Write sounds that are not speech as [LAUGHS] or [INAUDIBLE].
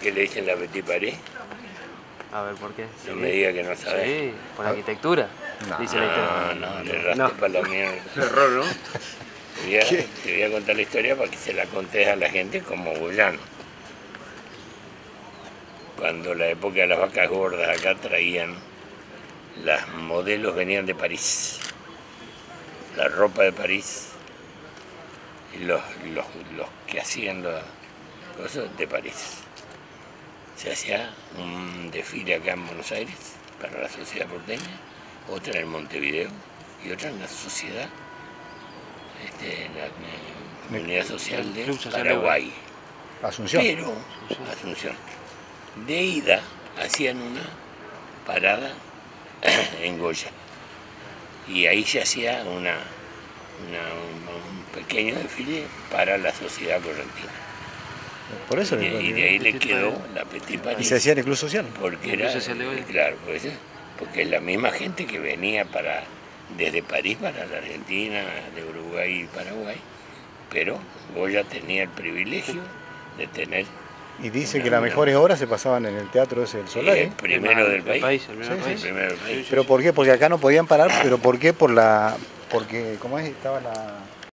qué le dicen la Petit Paris? A ver, ¿por qué? No me diga que no sabes. Sí, por arquitectura. No. Dice la historia. No, no, le raste No. para la mierda. [LAUGHS] Cerró, ¿no? Te voy, a, te voy a contar la historia para que se la contes a la gente como Goyano. Cuando la época de las vacas gordas acá traían, las modelos venían de París, la ropa de París, y los, los, los que hacían las cosas de París. Se hacía un desfile acá en Buenos Aires para la sociedad porteña, otra en Montevideo y otra en la sociedad este, en la comunidad social de Paraguay. Asunción. Pero, Asunción, de ida hacían una parada [CLEARS THROAT] en Goya. Y ahí se hacía una, una- un, un pequeño desfile para la sociedad correntina. Por eso. Y, de- y de ahí le quedó la Petit Y Paris. se hacía el Club Social. Porque era, claro, pues, eh, porque es la misma gente que venía para desde París para la Argentina, de Uruguay y Paraguay, pero Goya tenía el privilegio de tener Y dice que las mejores obras se pasaban en el teatro ese del Solar. el primero del país. el primer Sí, país. El primero del país. Pero ¿por qué? Porque acá no podían parar, pero ¿por qué? Por la... Porque, ¿cómo es? Estaba la...